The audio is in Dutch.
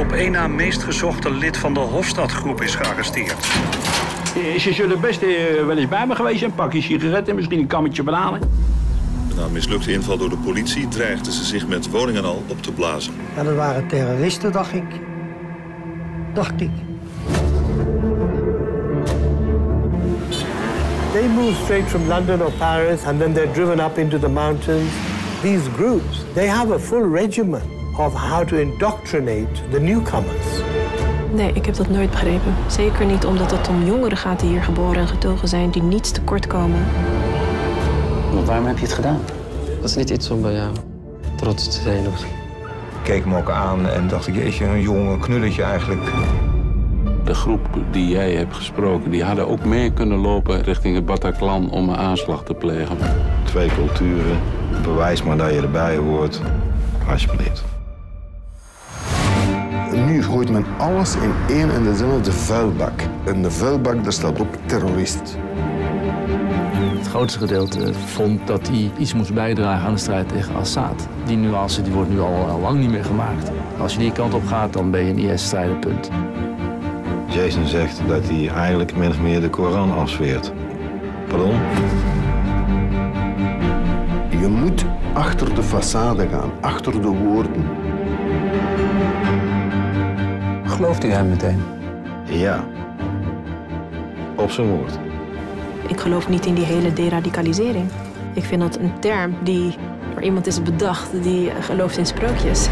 op één na meest gezochte lid van de Hofstadgroep is gearresteerd. Ze zullen best eh, wel eens bij me geweest zijn. Een pakje sigaretten, misschien een kammetje bananen. Na een mislukte inval door de politie dreigden ze zich met woningen al op te blazen. Ja, dat waren terroristen, dacht ik. Dacht ik. They move straight from London or Paris and then they're driven up into the mountains. These groups, they have a full regimen of how to indoctrinate the newcomers. Nee, ik heb dat nooit begrepen. Zeker niet omdat het om jongeren gaat die hier geboren en getogen zijn, die niets tekort komen. Maar waarom heb je het gedaan? Dat is niet iets om bij jou trots te zijn. Of... Ik keek me ook aan en dacht ik, jeetje, een jonge knulletje eigenlijk. De groep die jij hebt gesproken, die hadden ook mee kunnen lopen richting het Bataclan om een aanslag te plegen. Twee culturen, bewijs maar dat je erbij hoort. Alsjeblieft. Nu gooit men alles in één en dezelfde vuilbak. En de vuilbak, daar staat op terrorist. Het grootste gedeelte vond dat hij iets moest bijdragen aan de strijd tegen Assad. Die nuance die wordt nu al, al lang niet meer gemaakt. Als je die kant op gaat, dan ben je een IS-strijder, punt. Jason zegt dat hij eigenlijk min of meer de Koran afzweert. Pardon? Je moet achter de façade gaan, achter de woorden. Gelooft u hem meteen? Ja. Op zijn woord. Ik geloof niet in die hele deradicalisering. Ik vind dat een term die door iemand is bedacht die gelooft in sprookjes.